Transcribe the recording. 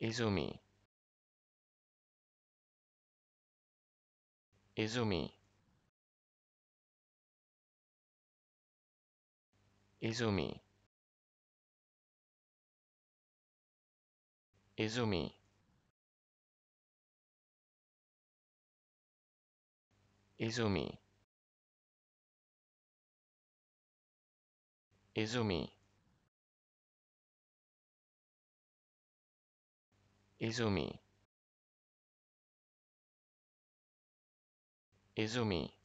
Izumi. Izumi. Izumi. Izumi. Izumi. Izumi Izumi. Izumi